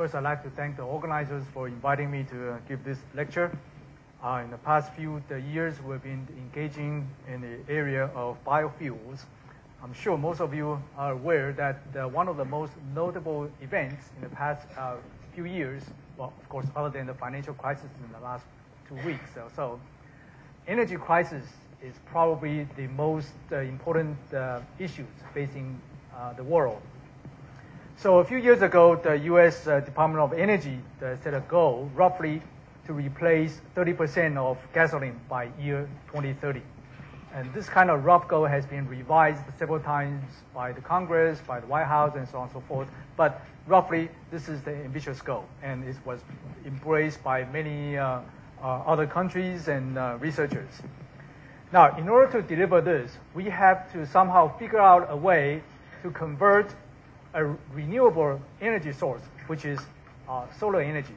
First, I'd like to thank the organizers for inviting me to uh, give this lecture. Uh, in the past few years, we've been engaging in the area of biofuels. I'm sure most of you are aware that uh, one of the most notable events in the past uh, few years, well, of course, other than the financial crisis in the last two weeks or so, energy crisis is probably the most uh, important issues facing the world. So a few years ago, the U.S. Uh, Department of Energy uh, set a goal roughly to replace 30% of gasoline by year 2030. And this kind of rough goal has been revised several times by the Congress, by the White House, and so on and so forth. But roughly, this is the ambitious goal, and it was embraced by many uh, uh, other countries and uh, researchers. Now, in order to deliver this, we have to somehow figure out a way to convert a renewable energy source, which is uh, solar energy,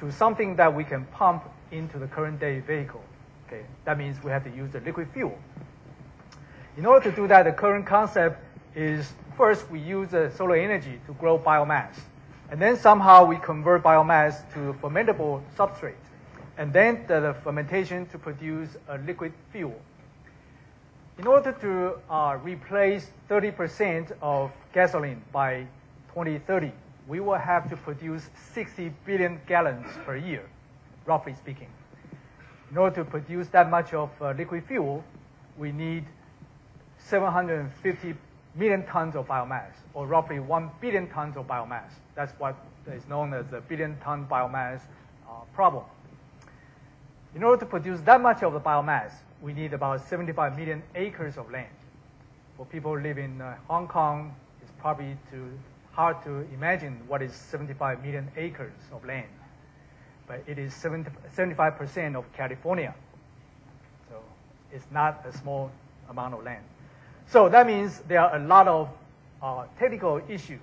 to something that we can pump into the current day vehicle. Okay, that means we have to use the liquid fuel. In order to do that, the current concept is first we use the solar energy to grow biomass, and then somehow we convert biomass to fermentable substrate, and then the, the fermentation to produce a liquid fuel. In order to uh, replace 30% of gasoline by 2030, we will have to produce 60 billion gallons per year, roughly speaking. In order to produce that much of uh, liquid fuel, we need 750 million tons of biomass, or roughly 1 billion tons of biomass. That's what is known as the billion ton biomass uh, problem. In order to produce that much of the biomass, we need about 75 million acres of land. For people living in uh, Hong Kong, it's probably too hard to imagine what is 75 million acres of land. But it is 70, 75% of California. So it's not a small amount of land. So that means there are a lot of uh, technical issues,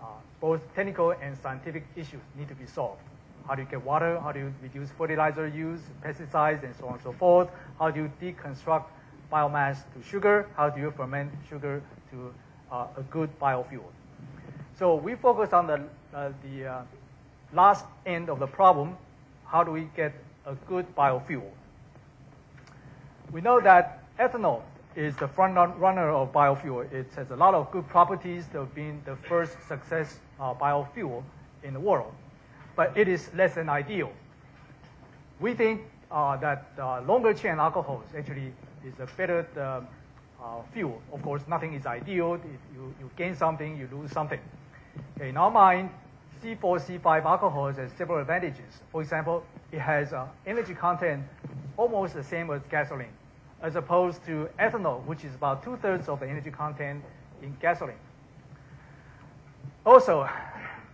uh, both technical and scientific issues need to be solved. How do you get water? How do you reduce fertilizer use, pesticides, and so on and so forth? How do you deconstruct biomass to sugar? How do you ferment sugar to uh, a good biofuel? So we focus on the, uh, the uh, last end of the problem. How do we get a good biofuel? We know that ethanol is the front runner of biofuel. It has a lot of good properties of being the first success uh, biofuel in the world but it is less than ideal. We think uh, that uh, longer chain alcohols actually is a better uh, uh, fuel. Of course, nothing is ideal. If you, you gain something, you lose something. Okay, in our mind, C4, C5 alcohols has several advantages. For example, it has uh, energy content almost the same as gasoline, as opposed to ethanol, which is about two-thirds of the energy content in gasoline. Also,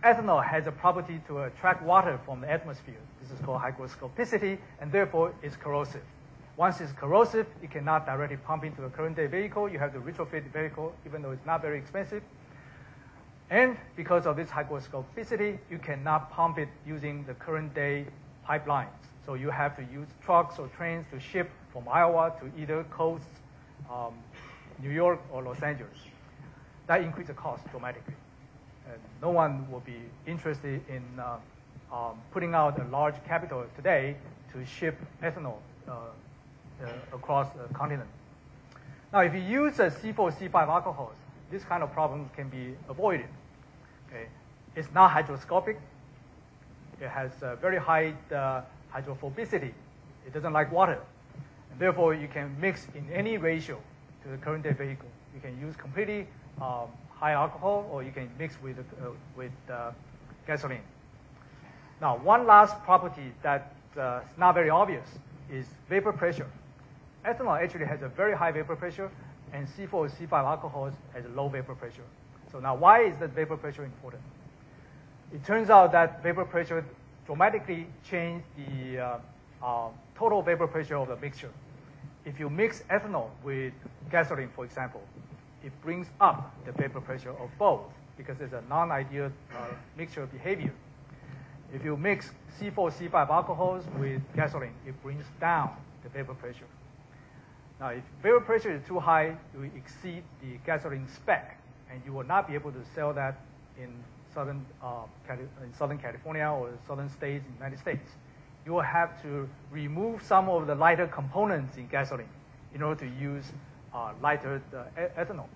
ethanol has a property to attract water from the atmosphere. This is called hygroscopicity, and therefore it's corrosive. Once it's corrosive, it cannot directly pump into a current day vehicle. You have to retrofit the vehicle, even though it's not very expensive. And because of this hygroscopicity, you cannot pump it using the current day pipelines. So you have to use trucks or trains to ship from Iowa to either coast, um, New York, or Los Angeles. That increases the cost dramatically and no one will be interested in uh, um, putting out a large capital today to ship ethanol uh, uh, across the continent. Now, if you use a C4, C5 alcohols, this kind of problem can be avoided. Okay? It's not hygroscopic. It has very high uh, hydrophobicity. It doesn't like water. And therefore, you can mix in any ratio to the current day vehicle. You can use completely um, high alcohol, or you can mix with, uh, with uh, gasoline. Now, one last property that's uh, not very obvious is vapor pressure. Ethanol actually has a very high vapor pressure, and C4 C5 alcohols has a low vapor pressure. So now, why is that vapor pressure important? It turns out that vapor pressure dramatically changes the uh, uh, total vapor pressure of the mixture. If you mix ethanol with gasoline, for example, it brings up the vapor pressure of both because it's a non-ideal uh, mixture behavior. If you mix C4, C5 alcohols with gasoline, it brings down the vapor pressure. Now, if vapor pressure is too high, you exceed the gasoline spec, and you will not be able to sell that in southern, uh, in Southern California or southern states in the United States, you will have to remove some of the lighter components in gasoline in order to use uh, lighter uh, ethanol.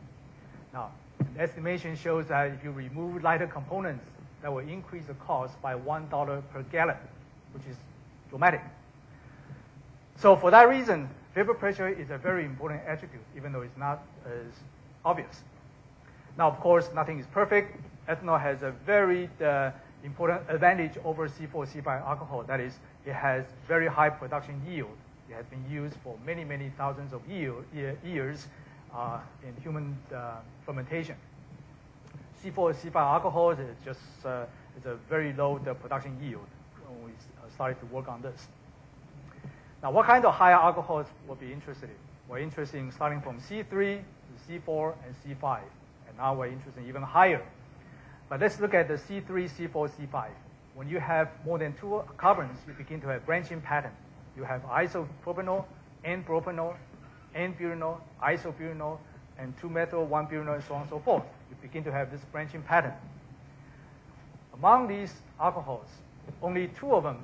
Now, estimation shows that if you remove lighter components, that will increase the cost by $1 per gallon, which is dramatic. So for that reason, vapor pressure is a very important attribute, even though it's not as obvious. Now, of course, nothing is perfect. Ethanol has a very uh, important advantage over C4, C5 alcohol. That is, it has very high production yield. It has been used for many, many thousands of year, years uh, in human uh, fermentation. C4, C5 alcohols is just uh, it's a very low the production yield when we uh, started to work on this. Now, what kind of higher alcohols will be interested in? We're interested in starting from C3 to C4 and C5. And now we're interested in even higher. But let's look at the C3, C4, C5. When you have more than two carbons, you begin to have branching pattern. You have isopropanol, N-propanol, N-butanol, isobutanol, and 2-methyl, 1-butanol, and so on and so forth. You begin to have this branching pattern. Among these alcohols, only two of them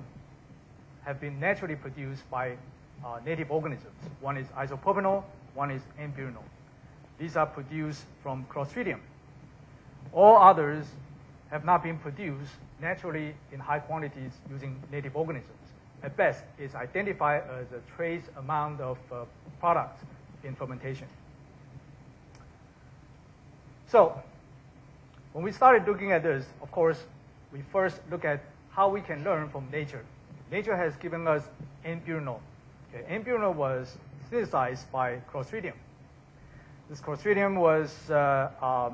have been naturally produced by uh, native organisms. One is isopropanol, one is N-butanol. These are produced from Clostridium. All others have not been produced naturally in high quantities using native organisms. At best, it's identified as a trace amount of uh, products in fermentation. So, when we started looking at this, of course, we first look at how we can learn from nature. Nature has given us N-butanol. N-butanol was synthesized by Clostridium. This Clostridium was uh, uh,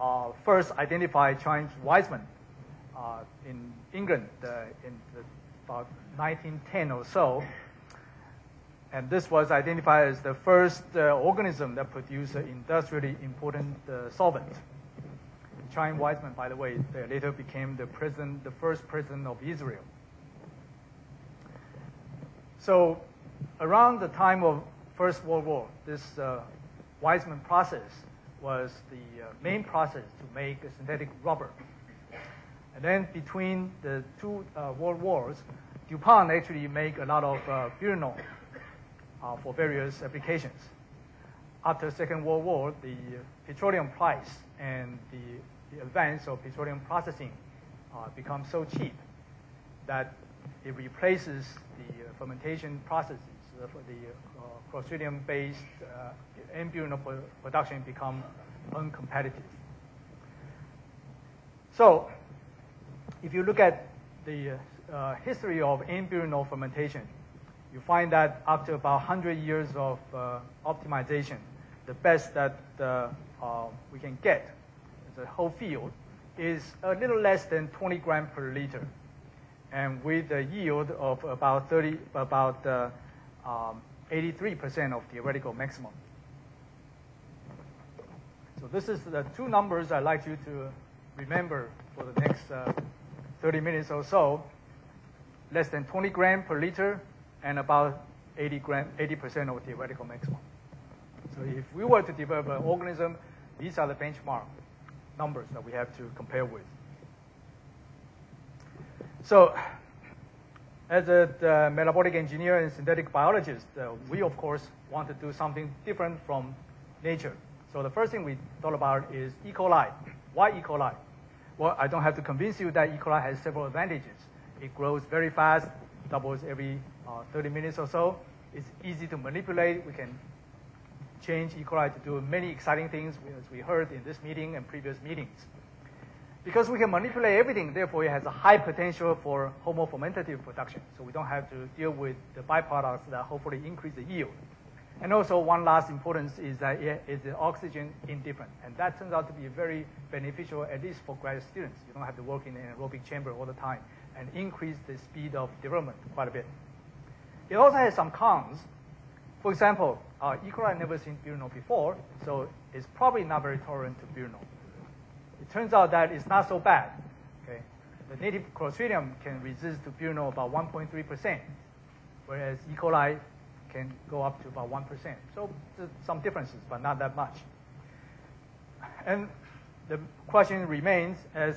uh, first identified Charles Weismann uh, in England uh, in the, about 1910 or so. And this was identified as the first uh, organism that produced an industrially important solvent. Chaim Weizmann, by the way, later became the president, the first president of Israel. So, around the time of First World War, this uh, Weizmann process was the uh, main process to make a synthetic rubber. And then between the two uh, world wars, DuPont actually make a lot of uh, butanol uh, for various applications. After Second World War, the petroleum price and the, the advance of petroleum processing uh, become so cheap that it replaces the uh, fermentation processes for the Clostridium-based N-butanol production become uncompetitive. So, if you look at the uh, history of N-butanol fermentation, you find that after about 100 years of uh, optimization, the best that uh, uh we can get, the whole field, is a little less than 20 gram per liter, and with a yield of about 30, about uh, um, 83% of theoretical maximum. So this is the two numbers I'd like you to remember for the next uh, 30 minutes or so. Less than 20 gram per liter and about 80 gram, 80% of theoretical maximum. So if we were to develop an organism, these are the benchmark numbers that we have to compare with. So as a metabolic engineer and synthetic biologist, uh, we of course want to do something different from nature. So the first thing we thought about is E. coli. Why E. coli? Well, I don't have to convince you that E. coli has several advantages. It grows very fast, doubles every uh, 30 minutes or so. It's easy to manipulate. We can change E. coli to do many exciting things, as we heard in this meeting and previous meetings. Because we can manipulate everything, therefore it has a high potential for homofermentative production. So we don't have to deal with the byproducts that hopefully increase the yield. And also one last importance is that it is oxygen indifferent. And that turns out to be very beneficial, at least for graduate students. You don't have to work in an aerobic chamber all the time and increase the speed of development quite a bit. It also has some cons. For example, uh, E. coli never seen butanol before, so it's probably not very tolerant to butanol it turns out that it's not so bad. Okay? The native Clostridium can resist to butanol about 1.3%, whereas E. coli can go up to about 1%. So some differences, but not that much. And the question remains as,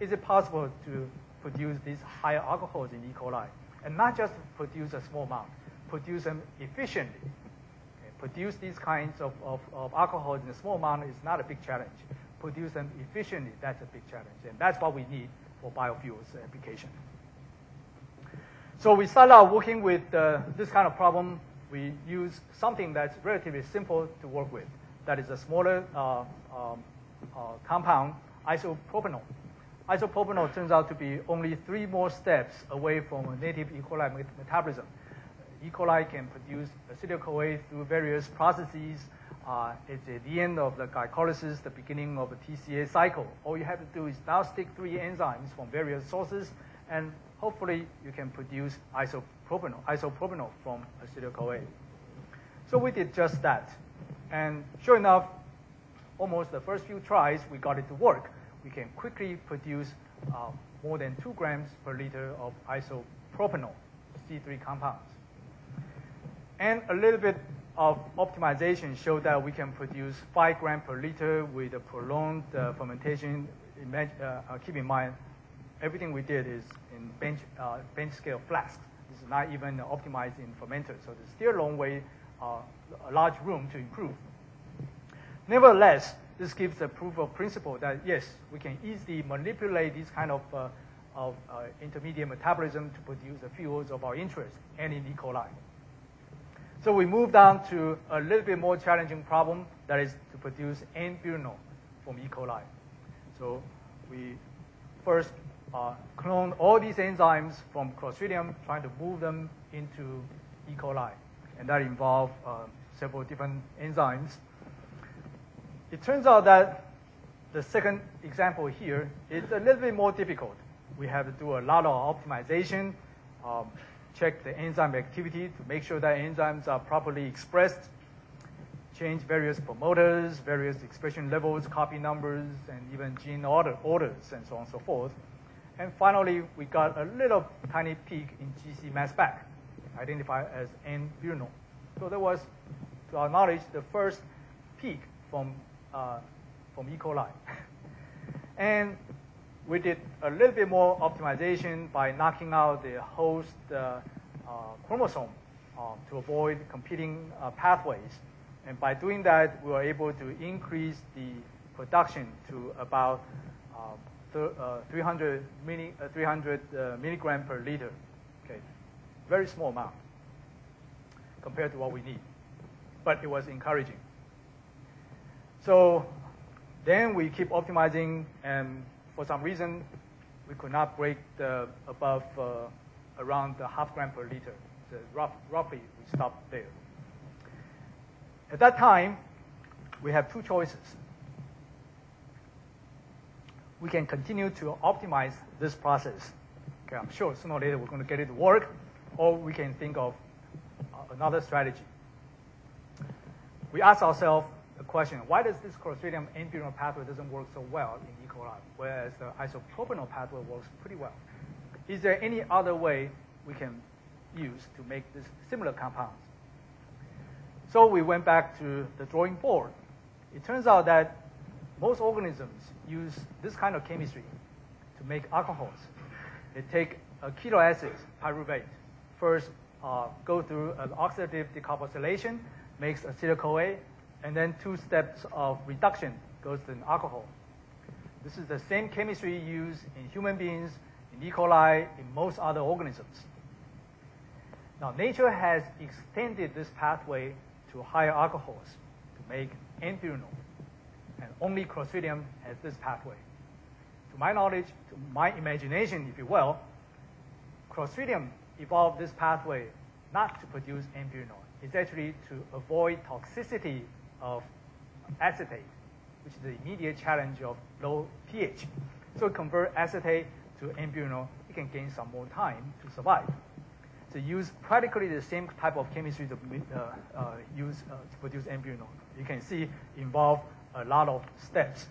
is it possible to produce these higher alcohols in E. coli? And not just produce a small amount, produce them efficiently. Okay, produce these kinds of, of, of alcohols in a small amount is not a big challenge. Produce them efficiently, that's a big challenge. And that's what we need for biofuels application. So we started out working with uh, this kind of problem. We use something that's relatively simple to work with. That is a smaller uh, um, uh, compound, isopropanol. Isopropanol turns out to be only three more steps away from a native E. coli met metabolism. E. coli can produce acetyl-CoA through various processes. Uh, it's at the end of the glycolysis, the beginning of the TCA cycle. All you have to do is now stick three enzymes from various sources, and hopefully you can produce isopropanol, isopropanol from acetyl-CoA. So we did just that. And sure enough, almost the first few tries, we got it to work. We can quickly produce uh, more than 2 grams per liter of isopropanol, C3 compounds. And a little bit of optimization showed that we can produce 5 grams per liter with a prolonged uh, fermentation. Imag uh, uh, keep in mind, everything we did is in bench, uh, bench scale flasks. This is not even optimized in fermenters, so there's still a long way, uh, a large room to improve. Nevertheless, this gives a proof of principle that yes, we can easily manipulate this kind of, uh, of uh, intermediate metabolism to produce the fuels of our interest and in E. coli. So we moved on to a little bit more challenging problem that is to produce N-butanol from E. coli. So we first uh, clone all these enzymes from Clostridium, trying to move them into E. coli. And that involved uh, several different enzymes. It turns out that the second example here is a little bit more difficult. We have to do a lot of optimization, um, check the enzyme activity to make sure that enzymes are properly expressed, change various promoters, various expression levels, copy numbers, and even gene order, orders, and so on and so forth. And finally, we got a little tiny peak in GC mass spec, identified as N-butanol. So that was, to our knowledge, the first peak from, uh, from E. coli. and we did a little bit more optimization by knocking out the host uh, uh, chromosome uh, to avoid competing uh, pathways. And by doing that, we were able to increase the production to about th uh, 300, milli, uh, 300 milligram per liter. Okay, very small amount compared to what we need, but it was encouraging. So then we keep optimizing, and for some reason, we could not break the above uh, around the half gram per liter. So rough, roughly, we stopped there. At that time, we have two choices. We can continue to optimize this process. Okay, I'm sure sooner or later we're going to get it to work, or we can think of uh, another strategy. We ask ourselves the question, why does this Clostridium N-butanol pathway doesn't work so well in E. coli, whereas the isopropanol pathway works pretty well? Is there any other way we can use to make this similar compounds? So we went back to the drawing board. It turns out that most organisms use this kind of chemistry to make alcohols. They take a keto acid, pyruvate, first uh, go through an oxidative decarboxylation, makes acetyl-CoA, and then two steps of reduction goes to alcohol. This is the same chemistry used in human beings, in E. coli, in most other organisms. Now, nature has extended this pathway to higher alcohols to make N-butanol. And only Clostridium has this pathway. To my knowledge, to my imagination, if you will, Clostridium evolved this pathway not to produce N-butanol. It's actually to avoid toxicity of acetate, which is the immediate challenge of low pH. So convert acetate to N-butanol, you can gain some more time to survive. So use practically the same type of chemistry to uh, uh, use uh, to produce N-butanol. You can see involve a lot of steps.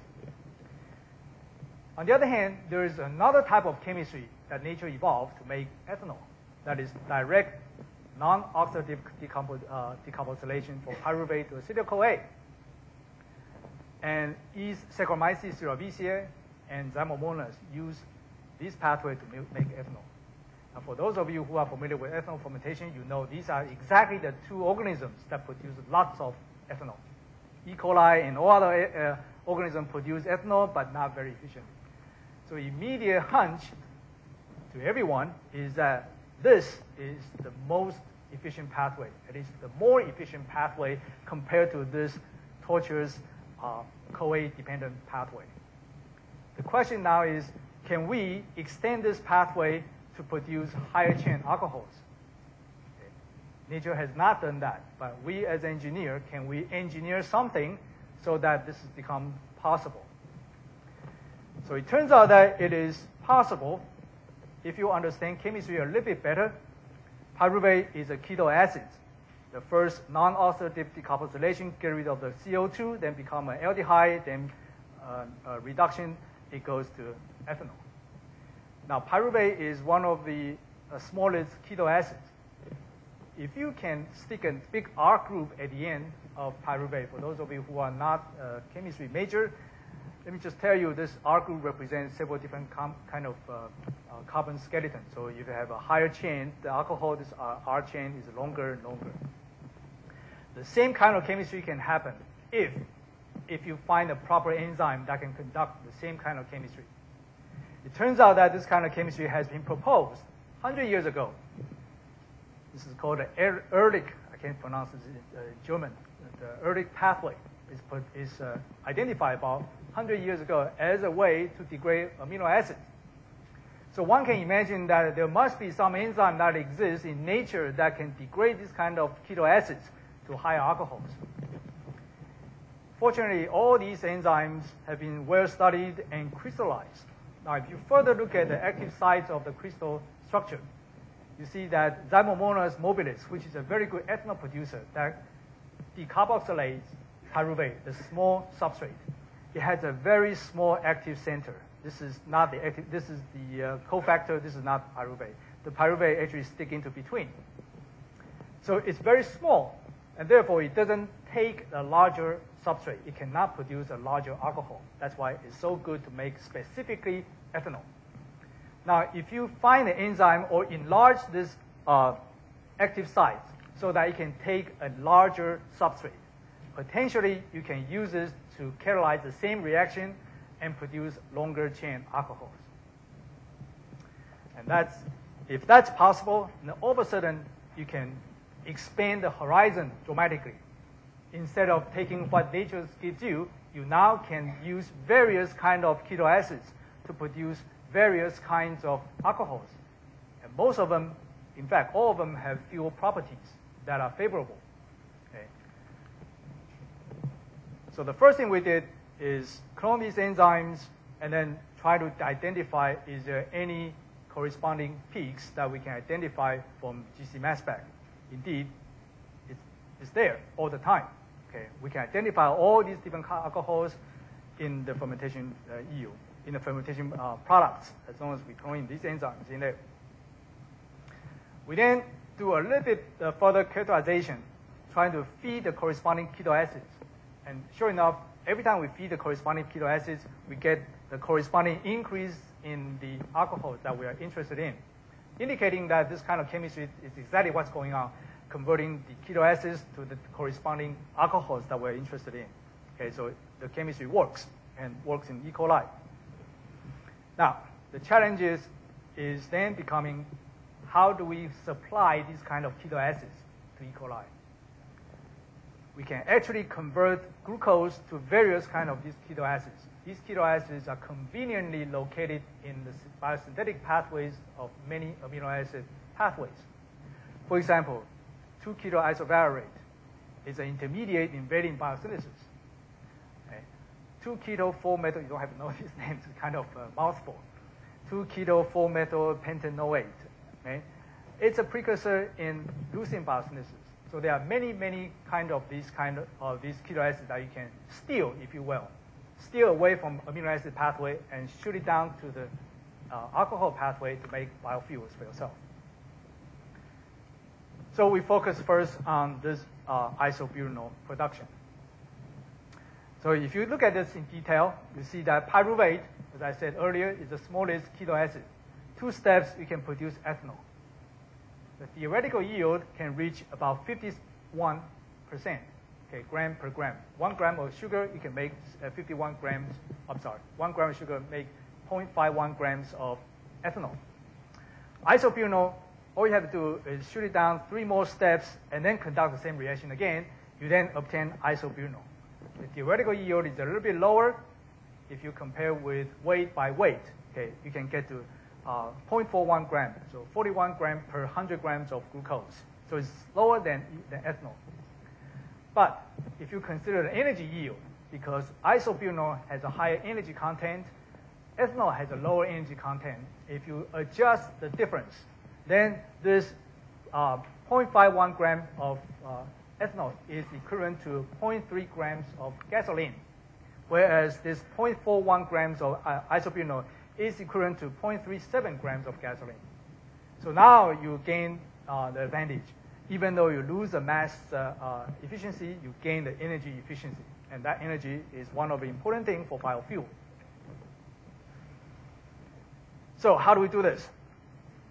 On the other hand, there is another type of chemistry that nature evolved to make ethanol. That is direct non-oxidative decompos uh, decarboxylation from pyruvate to acetyl-CoA. And East Saccharomyces cerevisiae and Zymomonas use this pathway to make ethanol. Now, for those of you who are familiar with ethanol fermentation, you know these are exactly the two organisms that produce lots of ethanol. E. coli and all other uh, organisms produce ethanol, but not very efficiently. So immediate hunch to everyone is that this is the most efficient pathway. It is the more efficient pathway compared to this tortuous uh, CoA-dependent pathway. The question now is, can we extend this pathway to produce higher chain alcohols? Okay. Nature has not done that, but we as engineer, can we engineer something so that this has become possible? So it turns out that it is possible if you understand chemistry a little bit better. Pyruvate is a keto acid. The first non-oxidative decarboxylation get rid of the CO2, then become an aldehyde, then uh, reduction, it goes to ethanol. Now, pyruvate is one of the uh, smallest keto acids. If you can stick a big R group at the end of pyruvate, for those of you who are not uh, chemistry major, let me just tell you this R group represents several different kind of uh, uh, carbon skeleton. So if you have a higher chain, the alcohol, this uh, R chain is longer and longer. The same kind of chemistry can happen if, if you find a proper enzyme that can conduct the same kind of chemistry. It turns out that this kind of chemistry has been proposed 100 years ago. This is called the Ehrlich, I can't pronounce it in uh, German, the Ehrlich pathway is, is uh, identified about 100 years ago as a way to degrade amino acids. So one can imagine that there must be some enzyme that exists in nature that can degrade this kind of keto acids to higher alcohols. Fortunately, all these enzymes have been well studied and crystallized. Now, if you further look at the active sites of the crystal structure, you see that Zymomonas mobilis, which is a very good ethanol producer, that decarboxylates pyruvate, the small substrate. It has a very small active center. This is not the active, this is the uh, cofactor, this is not pyruvate. The pyruvate actually stick into between. So it's very small, and therefore it doesn't take a larger substrate. It cannot produce a larger alcohol. That's why it's so good to make specifically ethanol. Now, if you find an enzyme or enlarge this uh, active site so that it can take a larger substrate, potentially you can use this to catalyze the same reaction and produce longer chain alcohols. And that's, if that's possible, then all of a sudden you can expand the horizon dramatically instead of taking what nature gives you, you now can use various kind of keto acids to produce various kinds of alcohols. And most of them, in fact, all of them have fuel properties that are favorable. Okay. So the first thing we did is clone these enzymes and then try to identify is there any corresponding peaks that we can identify from GC mass spec. Indeed, it's, it's there all the time. Okay, we can identify all these different alcohols in the fermentation uh, yield, in the fermentation uh, products, as long as we clone these enzymes in there. We then do a little bit uh, further characterization, trying to feed the corresponding keto acids. And sure enough, every time we feed the corresponding keto acids, we get the corresponding increase in the alcohols that we are interested in, indicating that this kind of chemistry is exactly what's going on converting the keto acids to the corresponding alcohols that we're interested in. Okay, so the chemistry works and works in E. coli. Now, the challenge is, is then becoming how do we supply these kind of keto acids to E. coli? We can actually convert glucose to various kind of these keto acids. These keto acids are conveniently located in the biosynthetic pathways of many amino acid pathways. For example, 2-keto isovalerate is an intermediate in valine biosynthesis. Okay. 2-keto 4-methyl, you don't have to know these names, it's kind of a mouthful. 2-keto 4-methyl pentanoate. Okay. It's a precursor in leucine biosynthesis. So there are many, many kind of these kind of, of these keto acids that you can steal, if you will, steal away from amino acid pathway and shoot it down to the uh, alcohol pathway to make biofuels for yourself. So we focus first on this uh, isobutanol production. So if you look at this in detail, you see that pyruvate, as I said earlier, is the smallest keto acid. Two steps, you can produce ethanol. The theoretical yield can reach about 51%, okay, gram per gram. One gram of sugar, you can make uh, 51 grams, I'm sorry, one gram of sugar make 0.51 grams of ethanol. Isobutanol, all you have to do is shoot it down three more steps and then conduct the same reaction again. You then obtain isobutanol. The theoretical yield is a little bit lower if you compare with weight by weight. Okay, you can get to uh, 0.41 gram, so 41 gram per 100 grams of glucose. So it's lower than, than ethanol. But if you consider the energy yield, because isobutanol has a higher energy content, ethanol has a lower energy content. If you adjust the difference, then this uh, 0.51 gram of uh, ethanol is equivalent to 0.3 grams of gasoline, whereas this 0.41 grams of uh, isobutanol is equivalent to 0.37 grams of gasoline. So now you gain uh, the advantage. Even though you lose the mass uh, uh, efficiency, you gain the energy efficiency. And that energy is one of the important things for biofuel. So how do we do this?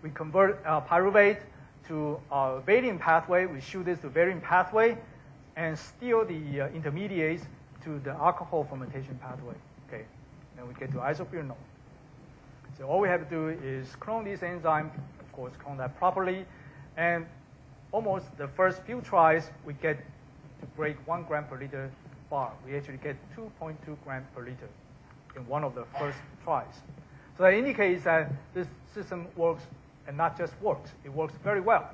We convert uh, pyruvate to a Valium pathway. We shoot this to Valium pathway and steal the uh, intermediates to the alcohol fermentation pathway. Okay, then we get to isobutanol. So all we have to do is clone this enzyme, of course, clone that properly, and almost the first few tries, we get to break one gram per liter bar. We actually get 2.2 gram per liter in one of the first tries. So that indicates that this system works and not just works, it works very well.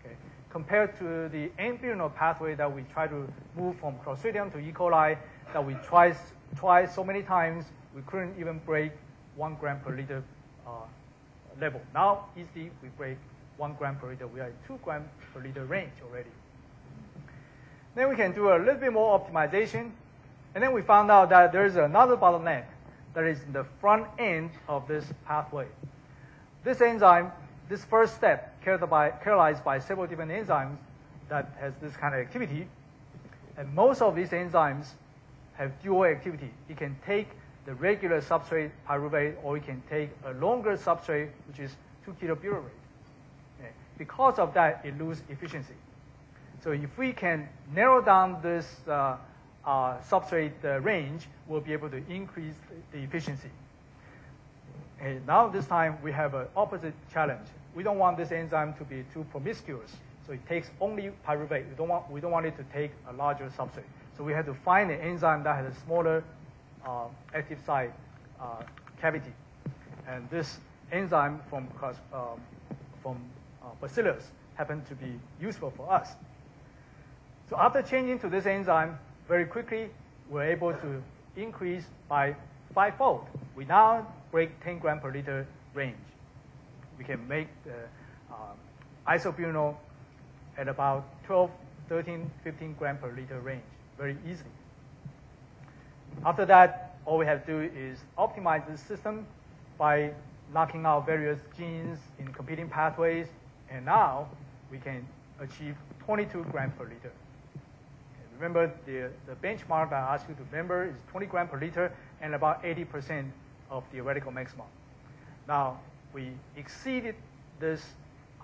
Okay. Compared to the n-butanol pathway that we try to move from Clostridium to E. coli, that we tried, tried so many times, we couldn't even break one gram per liter uh, level. Now, easily we break one gram per liter. We are in two gram per liter range already. Then we can do a little bit more optimization. And then we found out that there's another bottleneck that is in the front end of this pathway. This enzyme, this first step, catalyzed by several different enzymes that has this kind of activity. And most of these enzymes have dual activity. It can take the regular substrate pyruvate, or it can take a longer substrate, which is 2-ketobutyrate. Okay. Because of that, it loses efficiency. So if we can narrow down this uh, uh, substrate uh, range, we'll be able to increase the, efficiency. Now this time we have an opposite challenge. We don't want this enzyme to be too promiscuous. So it takes only pyruvate. We don't want, we don't want it to take a larger substrate. So we have to find an enzyme that has a smaller active site uh, cavity. And this enzyme from, um, from uh, bacillus happened to be useful for us. So after changing to this enzyme, very quickly, we're able to increase by fivefold. We now break 10 gram per liter range. We can make the um, isobutanol at about 12, 13, 15 gram per liter range very easily. After that, all we have to do is optimize the system by knocking out various genes in competing pathways, and now we can achieve 22 gram per liter. Remember, the, the benchmark I asked you to remember is 20 gram per liter and about 80% of theoretical maximum. Now, we exceeded this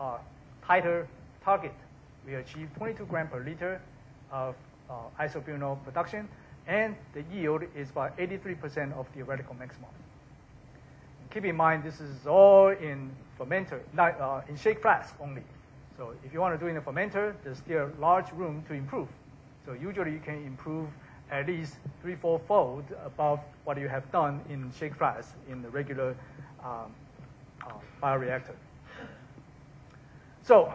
uh, tighter target. We achieved 22 gram per liter of uh, isobutanol production, and the yield is about 83% of the theoretical maximum. Keep in mind, this is all in fermenter, not uh, in shake flask only. So if you want to do in a fermenter, there's still large room to improve. So usually you can improve at least three, four fold above what you have done in shake flask in the regular um, uh, bioreactor. So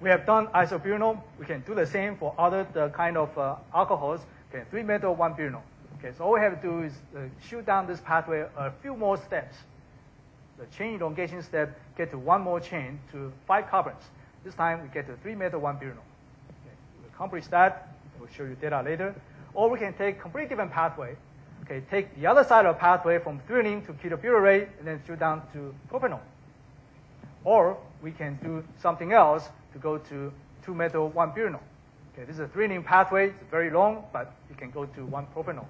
we have done isobutanol. We can do the same for other the kind of uh, alcohols. Okay, three methyl, one butanol. Okay, so all we have to do is uh, shoot down this pathway a few more steps. The chain elongation step get to one more chain to five carbons. This time we get to three methyl, one butanol. Okay, we accomplish that. We'll show you data later. Or we can take completely different pathway. Okay, take the other side of the pathway from threonine to ketobutyrate and then shoot down to propanol. Or we can do something else to go to 2-methyl 1-butanol. Okay, this is a threonine pathway. It's very long, but you can go to 1-propanol.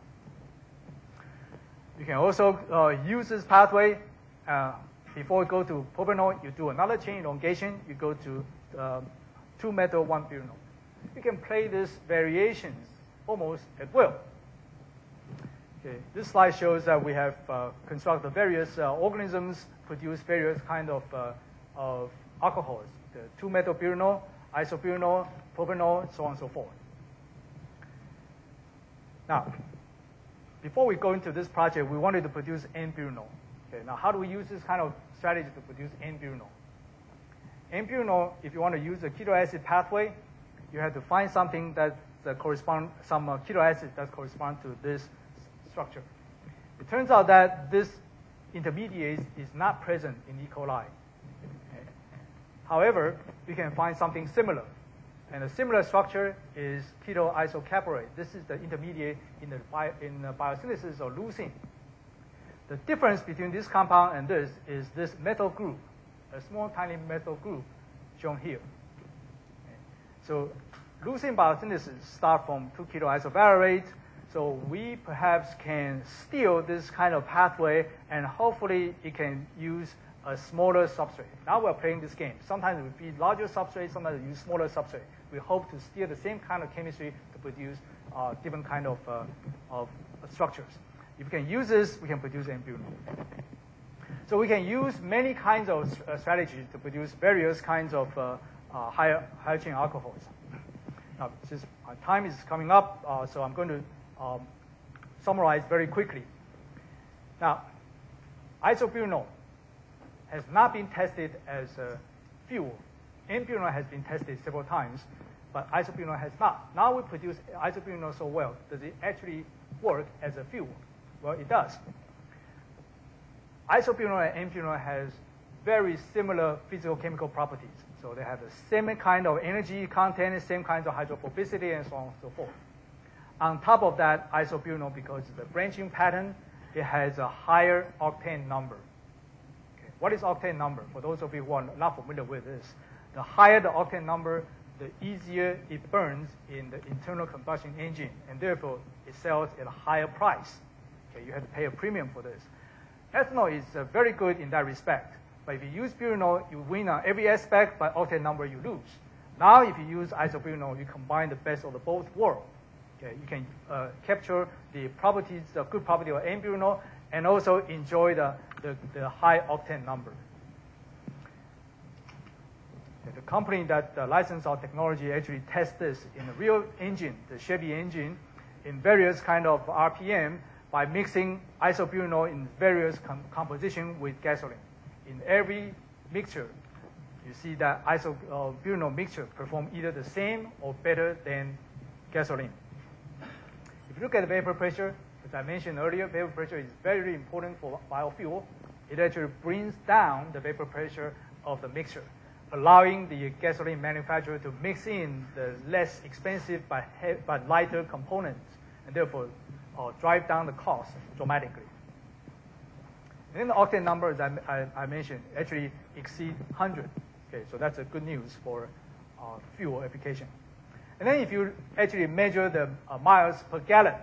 You can also uh, use this pathway. Uh, before you go to propanol, you do another chain elongation. You go to uh, 2-methyl-1-butanol. You can play these variations almost at will. Okay, this slide shows that we have uh, constructed various uh, organisms produce various kind of, uh, of alcohols, the 2-methyl-butanol, isobutanol, propanol, so on and so forth. Now, before we go into this project, we wanted to produce N-butanol. Okay, now how do we use this kind of strategy to produce N-butanol? N-butanol, if you want to use a keto acid pathway, you have to find something that, that correspond some uh, keto acid that correspond to this structure. It turns out that this intermediate is not present in E. coli. However, you can find something similar. And a similar structure is keto isocaparate. This is the intermediate in the, bio, in the biosynthesis of leucine. The difference between this compound and this is this methyl group, a small tiny methyl group shown here. So leucine biosynthesis start from 2-keto isovalerate. So we perhaps can steal this kind of pathway and hopefully it can use a smaller substrate. Now we're playing this game. Sometimes we feed larger substrate, sometimes we use smaller substrate. We hope to steal the same kind of chemistry to produce uh, different kind of, uh, of structures. If we can use this, we can produce N-butanol. So we can use many kinds of uh, strategies to produce various kinds of uh, uh, higher, higher chain alcohols. Now, since my time is coming up, uh, so I'm going to um, summarize very quickly. Now, isobutanol has not been tested as a fuel. N-butanol has been tested several times, but isobutanol has not. Now we produce isobutanol so well. Does it actually work as a fuel? Well, it does. Isobutanol and N-butanol has very similar physical chemical properties. So they have the same kind of energy content, same kinds of hydrophobicity, and so on and so forth. On top of that, isobutanol, because of the branching pattern, it has a higher octane number. What is octane number? For those of you who are not familiar with this, the higher the octane number, the easier it burns in the internal combustion engine, and therefore it sells at a higher price. Okay, you have to pay a premium for this. Ethanol is uh, very good in that respect. But if you use butanol, you win on every aspect, but octane number you lose. Now, if you use isobutanol, you combine the best of the both worlds. Okay, you can uh, capture the properties, the good property of N-butanol, and also enjoy the, the, the high octane number. The company that uh, licensed our technology actually tests this in a real engine, the Chevy engine, in various kind of RPM by mixing isobutanol in various com composition with gasoline. In every mixture, you see that isobutanol mixture perform either the same or better than gasoline. If you look at the vapor pressure, as I mentioned earlier, vapor pressure is very important for biofuel. It actually brings down the vapor pressure of the mixture, allowing the gasoline manufacturer to mix in the less expensive but, but lighter components, and therefore uh, drive down the cost dramatically. And then the octane numbers I, I, I, mentioned actually exceed 100. Okay, so that's a good news for uh, fuel application. And then if you actually measure the uh, miles per gallon,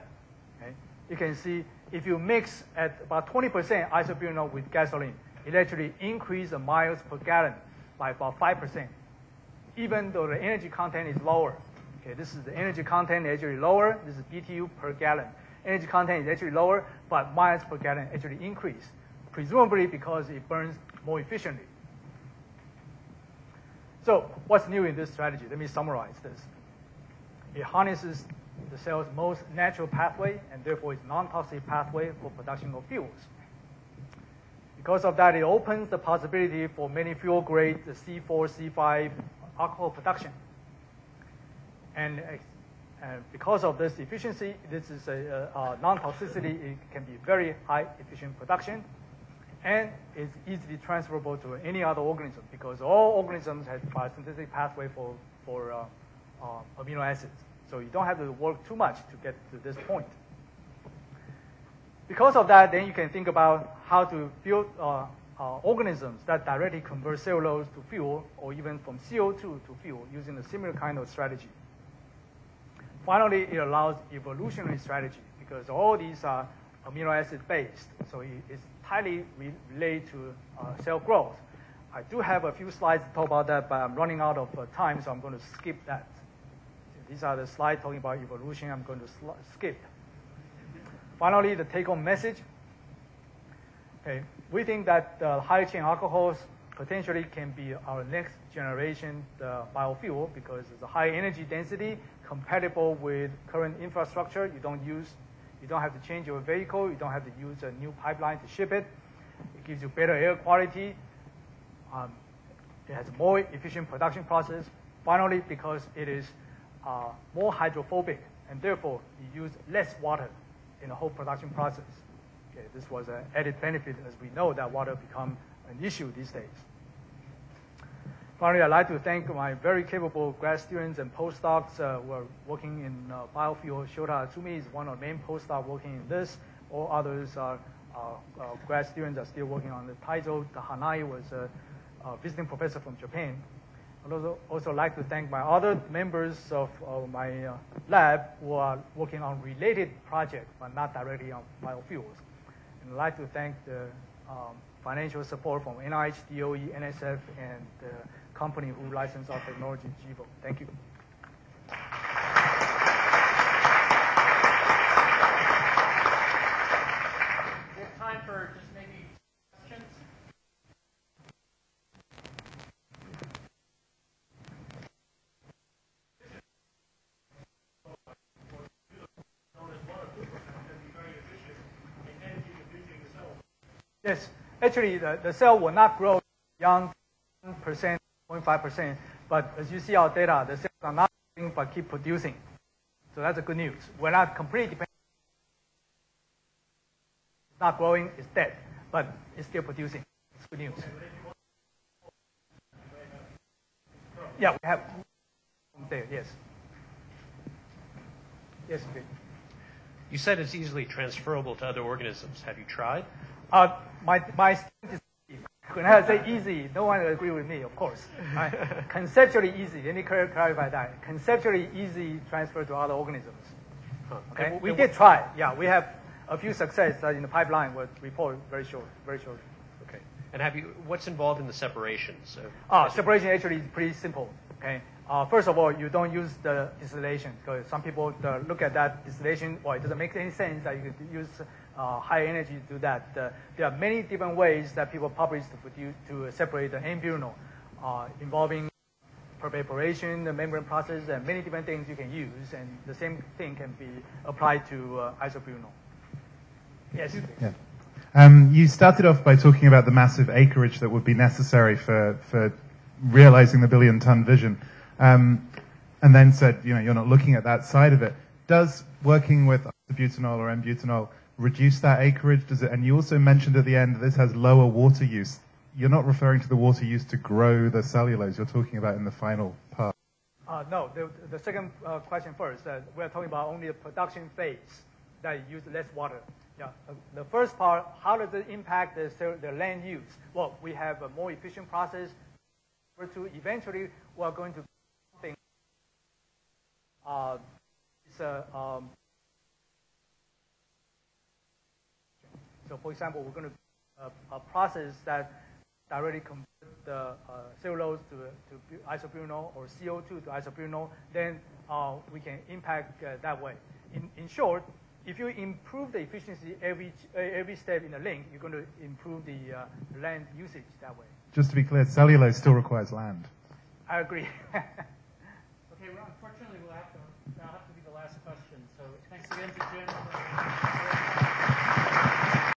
you can see if you mix at about 20% isobutanol with gasoline, it actually increases the miles per gallon by about 5%, even though the energy content is lower. Okay, this is the energy content actually lower. This is BTU per gallon. Energy content is actually lower, but miles per gallon actually increase, presumably because it burns more efficiently. So what's new in this strategy? Let me summarize this. It harnesses the cell's most natural pathway and therefore its non-toxic pathway for production of fuels. Because of that, it opens the possibility for many fuel grade C4, C5 alcohol production. And, and because of this efficiency, this is a, a, a non-toxicity, it can be very high efficient production and is easily transferable to any other organism because all organisms have biosynthetic pathway for, for uh, uh, amino acids. So you don't have to work too much to get to this point. Because of that, then you can think about how to build uh, uh, organisms that directly convert cellulose to fuel or even from CO2 to fuel using a similar kind of strategy. Finally, it allows evolutionary strategy because all these are amino acid based, so it is tightly re- related to uh, cell growth. I do have a few slides to talk about that, but I'm running out of uh, time, so I'm going to skip that. These are the slides talking about evolution. I'm going to skip. Finally, the take-home message. Okay, we think that uh, high chain alcohols potentially can be our next generation uh, biofuel because it's a high energy density, compatible with current infrastructure. You don't use, you don't have to change your vehicle. You don't have to use a new pipeline to ship it. It gives you better air quality. Um, it has a more efficient production process. Finally, because it is uh, more hydrophobic, and therefore you use less water in the whole production process. Okay, this was an added benefit as we know that water become an issue these days. Finally, I'd like to thank my very capable grad students and postdocs uh, who are working in uh, biofuel. Shota Atsumi is one of the main postdocs working in this. All others are uh, grad students are still working on the Taizo. The Hanai was a, a visiting professor from Japan. I'd also, also like to thank my other members of, of my uh, lab who are working on related projects, but not directly on biofuels. And I'd like to thank the um, financial support from NIH, DOE, NSF, and the company who licensed our technology, Gevo. Thank you. We have time for just maybe questions. Yes, actually, the, the cell will not grow beyond 1%, 0.5%, but as you see our data, the cells are not growing but keep producing. So that's a good news. We're not completely dependent. It's not growing, it's dead, but it's still producing. It's good news. Yeah, we have there, yes. Yes, please. You said it's easily transferable to other organisms. Have you tried? Uh, my, my stance is when I say easy, no one will agree with me, of course. Right? Conceptually easy. Let me clarify that. Conceptually easy transfer to other organisms. Okay? And- We and did try. Yeah, we have a few success uh, in the pipeline. We'll report very short, very short. Okay. And have you? What's involved in the separations? Ah, separation actually is pretty simple. Okay. Uh, first of all, you don't use the distillation because some people uh, look at that distillation. Well, it doesn't make any sense that you could use uh, high energy to do that. Uh, there are many different ways that people publish to to separate the N-butanol, uh, involving pervaporation, the membrane process, and many different things you can use. And the same thing can be applied to uh, isobutanol. Yes. Yeah. Um, you started off by talking about the massive acreage that would be necessary for, for realizing the billion ton vision, um, and then said, you know, you're not looking at that side of it. Does working with butanol or N-butanol reduce that acreage? Does it? And you also mentioned at the end that this has lower water use. You're not referring to the water use to grow the cellulose. You're talking about in the final part. Uh, no, the, the second uh, question first. Uh, we're talking about only the production phase that use less water. Yeah. Uh, the first part, how does it impact the, the land use? Well, we have a more efficient process. Number two, eventually we're going to something. Uh, it's a, um, so, for example, we're going to uh, a process that directly convert the uh, cellulose to, to bu- isobutanol or CO2 to isobutanol, then uh, we can impact uh, that way. In, in short, if you improve the efficiency every, uh, every step in the link, you're going to improve the uh, land usage that way. Just to be clear, cellulose still requires land. I agree. Okay, well, unfortunately, we'll have to, that'll have to be the last question, so thank